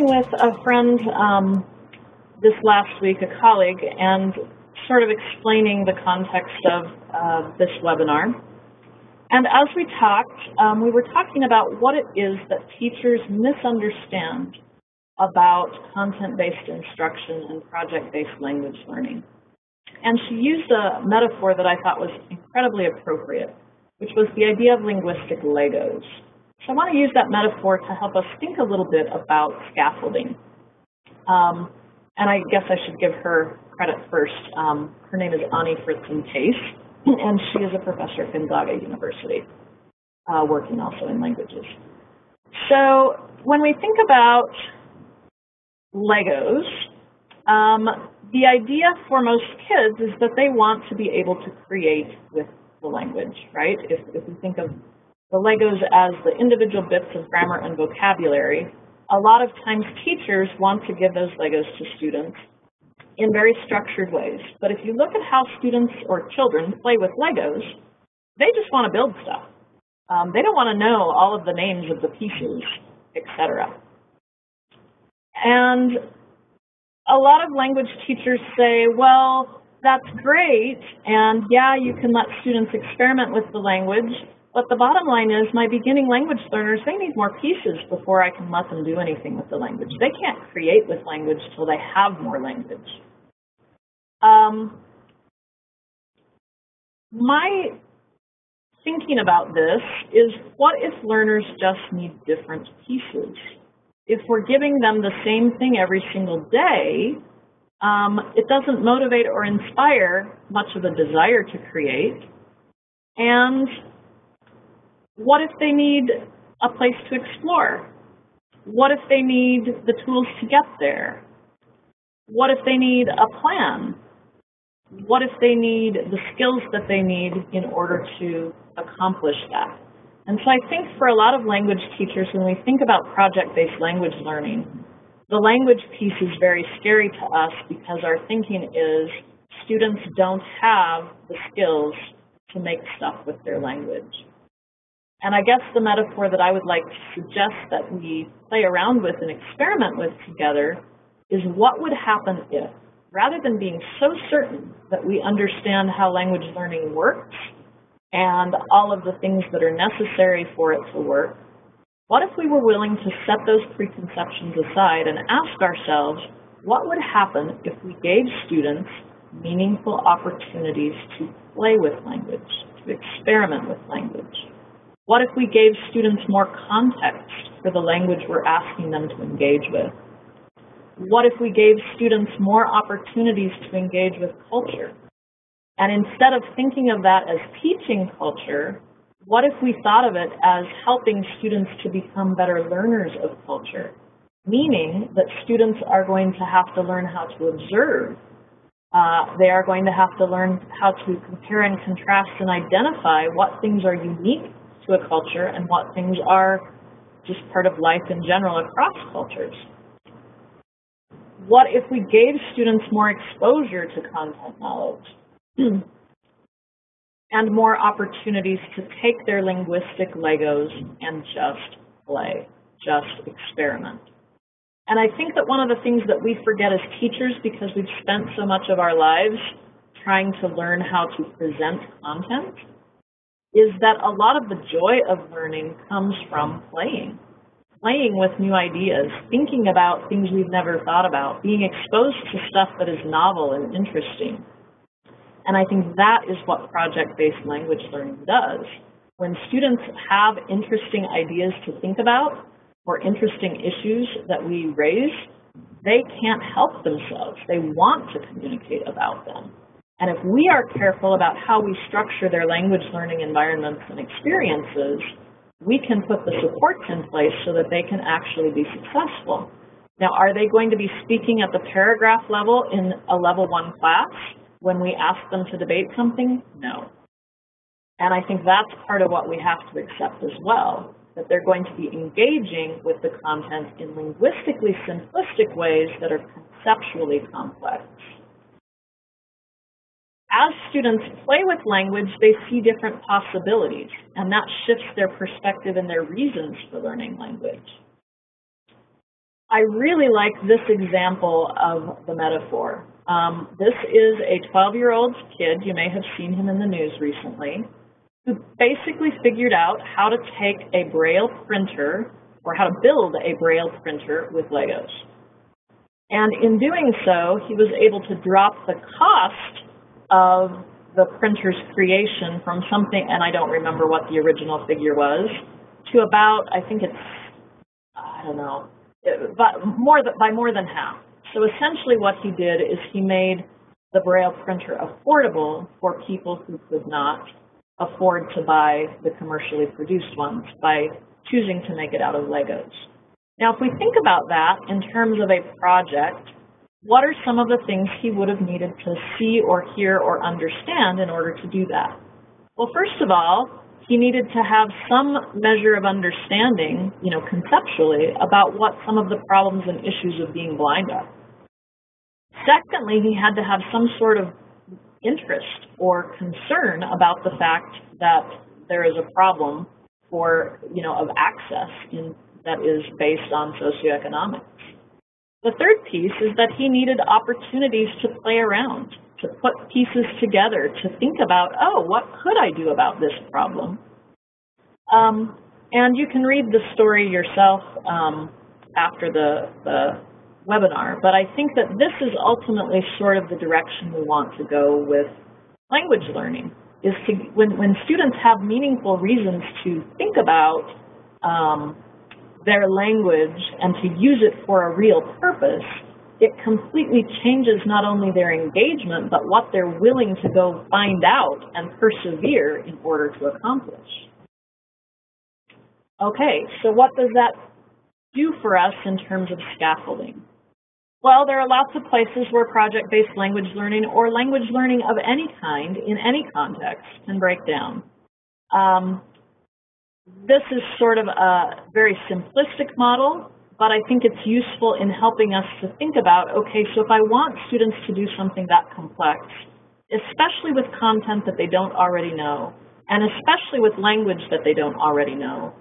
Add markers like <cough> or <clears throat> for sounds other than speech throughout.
talking with a friend um, this last week, a colleague, and sort of explaining the context of uh, this webinar. And as we talked, um, we were talking about what it is that teachers misunderstand about content-based instruction and project-based language learning. And she used a metaphor that I thought was incredibly appropriate, which was the idea of linguistic Legos. I want to use that metaphor to help us think a little bit about scaffolding. Um, and I guess I should give her credit first. Um, her name is Anny Fritzen Case, <clears throat> and she is a professor at Gonzaga University, uh, working also in languages. So when we think about Legos, um, the idea for most kids is that they want to be able to create with the language, right? If, if we think of the Legos as the individual bits of grammar and vocabulary, a lot of times teachers want to give those Legos to students in very structured ways. But if you look at how students or children play with Legos, they just want to build stuff. Um, they don't want to know all of the names of the pieces, etc. And a lot of language teachers say, well, that's great, and yeah, you can let students experiment with the language, but the bottom line is my beginning language learners, they need more pieces before I can let them do anything with the language. They can't create with language till they have more language. Um, my thinking about this is what if learners just need different pieces? If we're giving them the same thing every single day, um, it doesn't motivate or inspire much of a desire to create. And what if they need a place to explore? What if they need the tools to get there? What if they need a plan? What if they need the skills that they need in order to accomplish that? And so I think for a lot of language teachers, when we think about project-based language learning, the language piece is very scary to us because our thinking is students don't have the skills to make stuff with their language. And I guess the metaphor that I would like to suggest that we play around with and experiment with together is what would happen if, rather than being so certain that we understand how language learning works and all of the things that are necessary for it to work, what if we were willing to set those preconceptions aside and ask ourselves, what would happen if we gave students meaningful opportunities to play with language, to experiment with language? What if we gave students more context for the language we're asking them to engage with? What if we gave students more opportunities to engage with culture? And instead of thinking of that as teaching culture, what if we thought of it as helping students to become better learners of culture? Meaning that students are going to have to learn how to observe. Uh, they are going to have to learn how to compare and contrast and identify what things are unique a culture and what things are just part of life in general across cultures. What if we gave students more exposure to content knowledge <clears throat> and more opportunities to take their linguistic Legos and just play, just experiment? And I think that one of the things that we forget as teachers because we've spent so much of our lives trying to learn how to present content is that a lot of the joy of learning comes from playing. Playing with new ideas, thinking about things we've never thought about, being exposed to stuff that is novel and interesting. And I think that is what project-based language learning does. When students have interesting ideas to think about or interesting issues that we raise, they can't help themselves. They want to communicate about them. And if we are careful about how we structure their language learning environments and experiences, we can put the supports in place so that they can actually be successful. Now, are they going to be speaking at the paragraph level in a level one class when we ask them to debate something? No. And I think that's part of what we have to accept as well, that they're going to be engaging with the content in linguistically simplistic ways that are conceptually complex as students play with language, they see different possibilities, and that shifts their perspective and their reasons for learning language. I really like this example of the metaphor. Um, this is a 12-year-old kid, you may have seen him in the news recently, who basically figured out how to take a Braille printer or how to build a Braille printer with Legos. And in doing so, he was able to drop the cost of the printer's creation from something, and I don't remember what the original figure was, to about, I think it's, I don't know, but more than, by more than half. So essentially what he did is he made the Braille printer affordable for people who could not afford to buy the commercially produced ones by choosing to make it out of Legos. Now, if we think about that in terms of a project, what are some of the things he would have needed to see or hear or understand in order to do that? Well, first of all, he needed to have some measure of understanding, you know, conceptually, about what some of the problems and issues of being blind are. Secondly, he had to have some sort of interest or concern about the fact that there is a problem for, you know, of access in, that is based on socioeconomics. The third piece is that he needed opportunities to play around, to put pieces together, to think about, oh, what could I do about this problem? Um, and you can read the story yourself um, after the, the webinar, but I think that this is ultimately sort of the direction we want to go with language learning, is to, when, when students have meaningful reasons to think about um, their language and to use it for a real purpose, it completely changes not only their engagement, but what they're willing to go find out and persevere in order to accomplish. Okay, so what does that do for us in terms of scaffolding? Well, there are lots of places where project-based language learning or language learning of any kind in any context can break down. Um, this is sort of a very simplistic model, but I think it's useful in helping us to think about, okay, so if I want students to do something that complex, especially with content that they don't already know, and especially with language that they don't already know,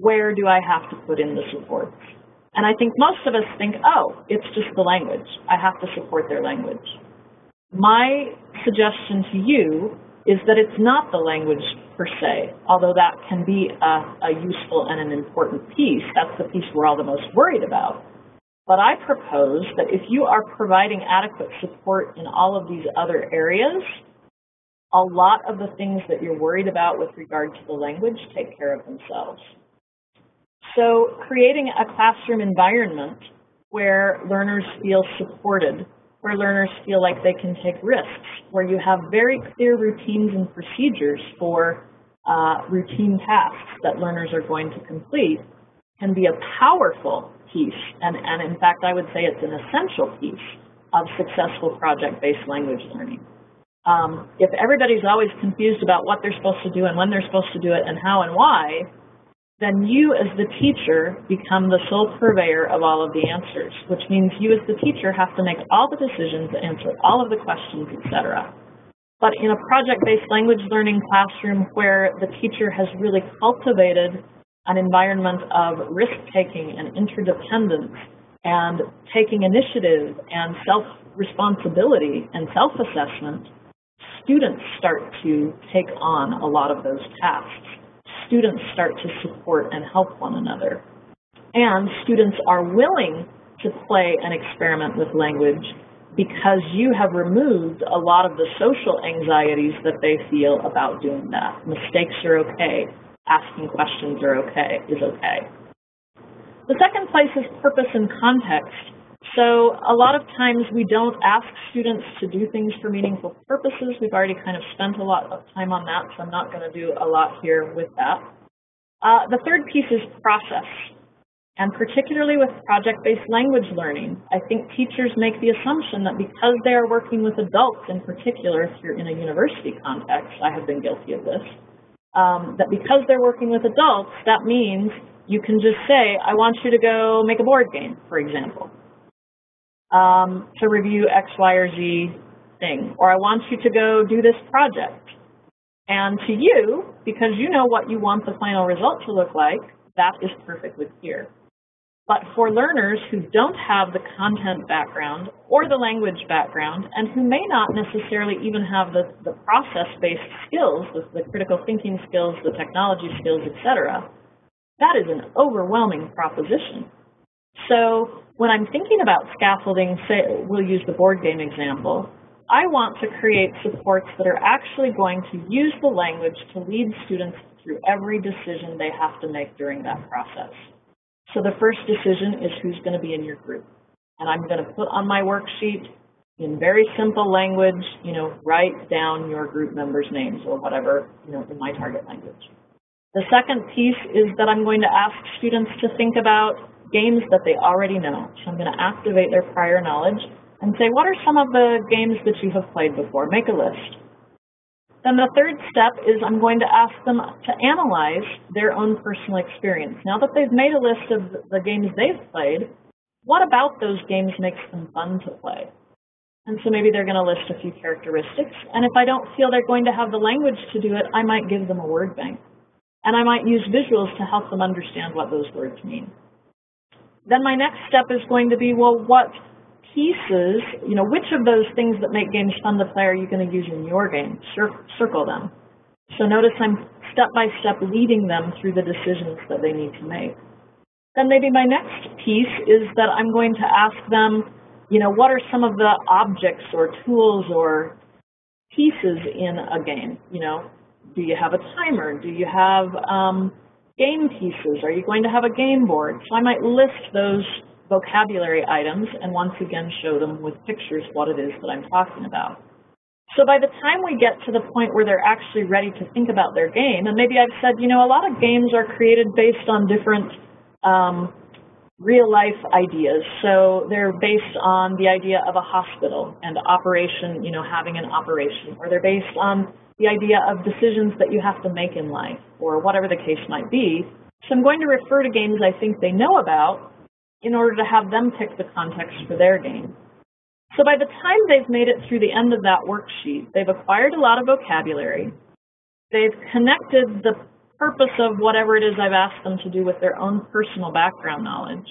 where do I have to put in the supports? And I think most of us think, oh, it's just the language. I have to support their language. My suggestion to you is that it's not the language per se, although that can be a, a useful and an important piece. That's the piece we're all the most worried about. But I propose that if you are providing adequate support in all of these other areas, a lot of the things that you're worried about with regard to the language take care of themselves. So creating a classroom environment where learners feel supported, where learners feel like they can take risks, where you have very clear routines and procedures for uh, routine tasks that learners are going to complete can be a powerful piece, and, and in fact I would say it's an essential piece of successful project-based language learning. Um, if everybody's always confused about what they're supposed to do and when they're supposed to do it and how and why, then you as the teacher become the sole purveyor of all of the answers, which means you as the teacher have to make all the decisions, answer all of the questions, etc. But in a project-based language learning classroom where the teacher has really cultivated an environment of risk-taking and interdependence and taking initiative and self-responsibility and self-assessment, students start to take on a lot of those tasks students start to support and help one another. And students are willing to play and experiment with language because you have removed a lot of the social anxieties that they feel about doing that. Mistakes are okay. Asking questions are okay, is okay. The second place is purpose and context. So a lot of times we don't ask students to do things for meaningful purposes. We've already kind of spent a lot of time on that, so I'm not going to do a lot here with that. Uh, the third piece is process. And particularly with project-based language learning, I think teachers make the assumption that because they are working with adults in particular, if you're in a university context, I have been guilty of this, um, that because they're working with adults, that means you can just say, I want you to go make a board game, for example um, to review X, Y, or Z thing, or I want you to go do this project. And to you, because you know what you want the final result to look like, that is perfectly clear. But for learners who don't have the content background or the language background and who may not necessarily even have the, the process-based skills, the, the critical thinking skills, the technology skills, etc., that is an overwhelming proposition. So when I'm thinking about scaffolding, say we'll use the board game example, I want to create supports that are actually going to use the language to lead students through every decision they have to make during that process. So the first decision is who's going to be in your group. And I'm going to put on my worksheet in very simple language, you know, write down your group members' names or whatever, you know, in my target language. The second piece is that I'm going to ask students to think about games that they already know. So I'm going to activate their prior knowledge and say, what are some of the games that you have played before? Make a list. Then the third step is I'm going to ask them to analyze their own personal experience. Now that they've made a list of the games they've played, what about those games makes them fun to play? And so maybe they're going to list a few characteristics. And if I don't feel they're going to have the language to do it, I might give them a word bank. And I might use visuals to help them understand what those words mean. Then my next step is going to be, well, what pieces, you know, which of those things that make games fun to play are you going to use in your game? Cir circle them. So notice I'm step by step leading them through the decisions that they need to make. Then maybe my next piece is that I'm going to ask them, you know, what are some of the objects or tools or pieces in a game? You know, do you have a timer? Do you have um, game pieces? Are you going to have a game board? So I might list those vocabulary items and once again show them with pictures what it is that I'm talking about. So by the time we get to the point where they're actually ready to think about their game, and maybe I've said, you know, a lot of games are created based on different um, real life ideas. So they're based on the idea of a hospital and operation, you know, having an operation, or they're based on the idea of decisions that you have to make in life, or whatever the case might be. So I'm going to refer to games I think they know about in order to have them pick the context for their game. So by the time they've made it through the end of that worksheet, they've acquired a lot of vocabulary, they've connected the purpose of whatever it is I've asked them to do with their own personal background knowledge.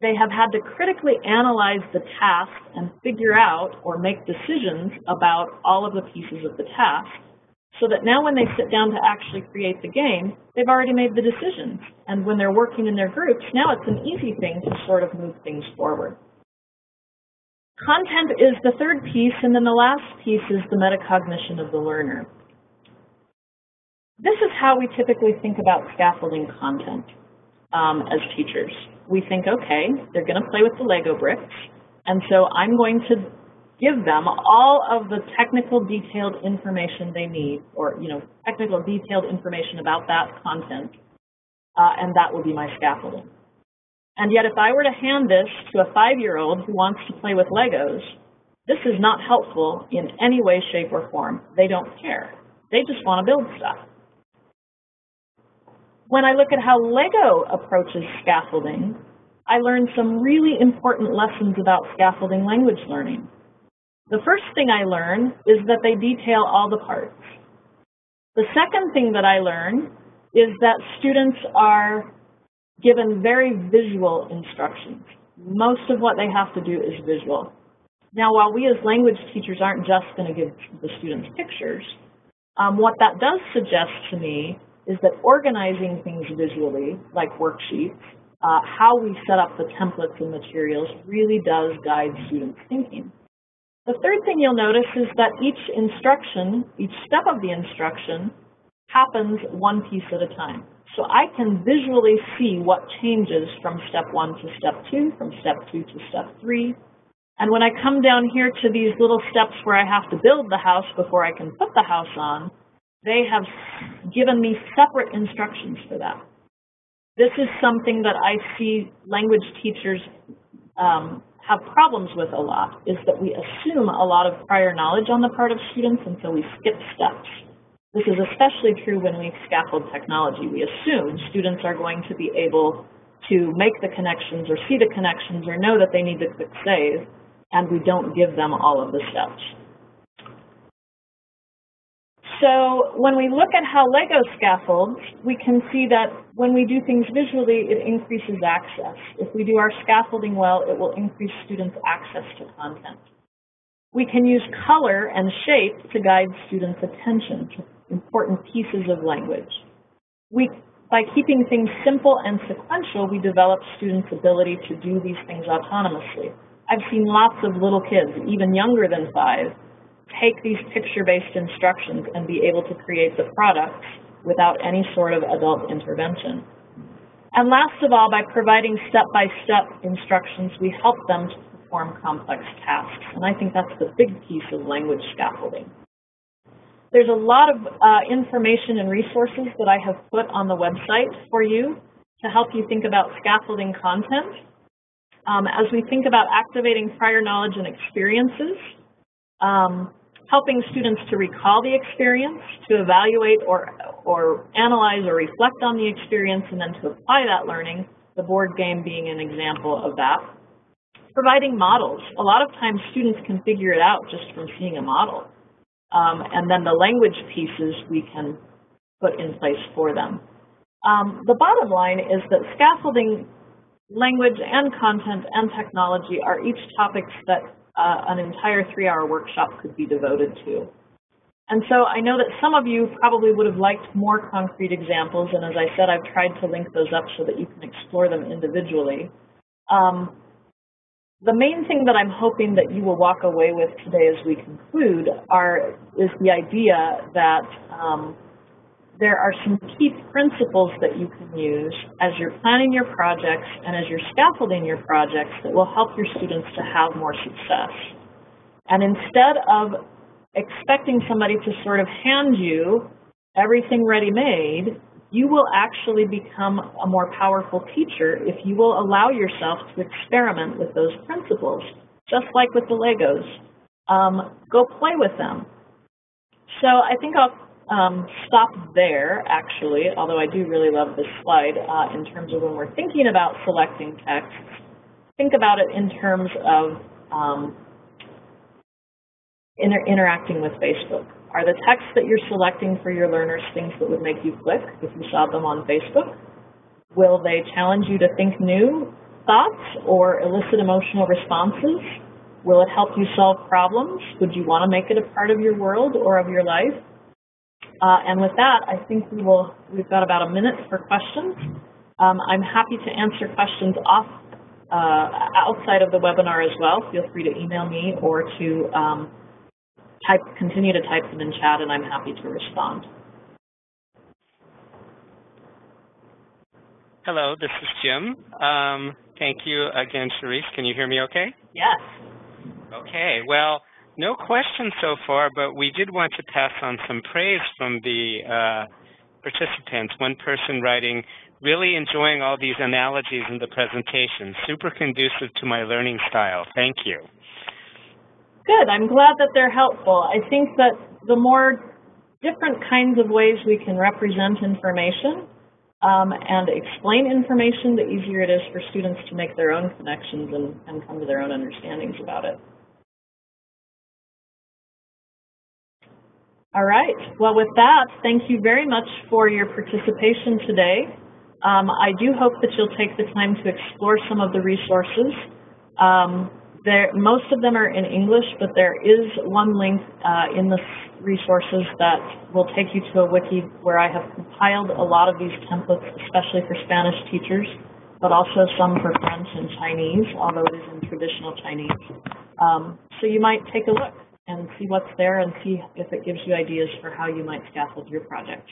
They have had to critically analyze the task and figure out or make decisions about all of the pieces of the task so that now when they sit down to actually create the game, they've already made the decisions. And when they're working in their groups, now it's an easy thing to sort of move things forward. Content is the third piece, and then the last piece is the metacognition of the learner. This is how we typically think about scaffolding content um, as teachers. We think, okay, they're going to play with the Lego bricks, and so I'm going to give them all of the technical detailed information they need, or you know, technical detailed information about that content, uh, and that will be my scaffolding. And yet if I were to hand this to a five-year-old who wants to play with Legos, this is not helpful in any way, shape, or form. They don't care. They just want to build stuff. When I look at how Lego approaches scaffolding, I learned some really important lessons about scaffolding language learning. The first thing I learn is that they detail all the parts. The second thing that I learn is that students are given very visual instructions. Most of what they have to do is visual. Now, while we as language teachers aren't just going to give the students pictures, um, what that does suggest to me is that organizing things visually, like worksheets, uh, how we set up the templates and materials really does guide students' thinking. The third thing you'll notice is that each instruction, each step of the instruction, happens one piece at a time. So I can visually see what changes from step one to step two, from step two to step three. And when I come down here to these little steps where I have to build the house before I can put the house on, they have given me separate instructions for that. This is something that I see language teachers um, have problems with a lot is that we assume a lot of prior knowledge on the part of students and so we skip steps. This is especially true when we scaffold technology. We assume students are going to be able to make the connections or see the connections or know that they need to click save and we don't give them all of the steps. So when we look at how Lego scaffolds, we can see that when we do things visually, it increases access. If we do our scaffolding well, it will increase students' access to content. We can use color and shape to guide students' attention to important pieces of language. We, by keeping things simple and sequential, we develop students' ability to do these things autonomously. I've seen lots of little kids, even younger than five, take these picture-based instructions and be able to create the products without any sort of adult intervention. And last of all, by providing step-by-step -step instructions, we help them to perform complex tasks. And I think that's the big piece of language scaffolding. There's a lot of uh, information and resources that I have put on the website for you to help you think about scaffolding content. Um, as we think about activating prior knowledge and experiences, um, helping students to recall the experience, to evaluate or, or analyze or reflect on the experience, and then to apply that learning, the board game being an example of that. Providing models. A lot of times students can figure it out just from seeing a model. Um, and then the language pieces we can put in place for them. Um, the bottom line is that scaffolding language and content and technology are each topics that uh, an entire three-hour workshop could be devoted to. And so I know that some of you probably would have liked more concrete examples, and as I said, I've tried to link those up so that you can explore them individually. Um, the main thing that I'm hoping that you will walk away with today as we conclude are, is the idea that um, there are some key principles that you can use as you're planning your projects and as you're scaffolding your projects that will help your students to have more success. And instead of expecting somebody to sort of hand you everything ready-made, you will actually become a more powerful teacher if you will allow yourself to experiment with those principles, just like with the Legos. Um, go play with them. So I think I'll um, stop there, actually, although I do really love this slide, uh, in terms of when we're thinking about selecting text, think about it in terms of um, inter interacting with Facebook. Are the texts that you're selecting for your learners things that would make you click if you saw them on Facebook? Will they challenge you to think new thoughts or elicit emotional responses? Will it help you solve problems? Would you want to make it a part of your world or of your life? Uh, and with that, I think we will, we've got about a minute for questions. Um, I'm happy to answer questions off, uh, outside of the webinar as well. Feel free to email me or to um, type, continue to type them in chat and I'm happy to respond. Hello, this is Jim. Um, thank you again, Cherice. Can you hear me okay? Yes. Okay, well, no questions so far, but we did want to pass on some praise from the uh, participants. One person writing, really enjoying all these analogies in the presentation. Super conducive to my learning style. Thank you. Good. I'm glad that they're helpful. I think that the more different kinds of ways we can represent information um, and explain information, the easier it is for students to make their own connections and, and come to their own understandings about it. All right. Well, with that, thank you very much for your participation today. Um, I do hope that you'll take the time to explore some of the resources. Um, there, most of them are in English, but there is one link uh, in the resources that will take you to a wiki where I have compiled a lot of these templates, especially for Spanish teachers, but also some for French and Chinese, although it is in traditional Chinese. Um, so you might take a look and see what's there and see if it gives you ideas for how you might scaffold your project.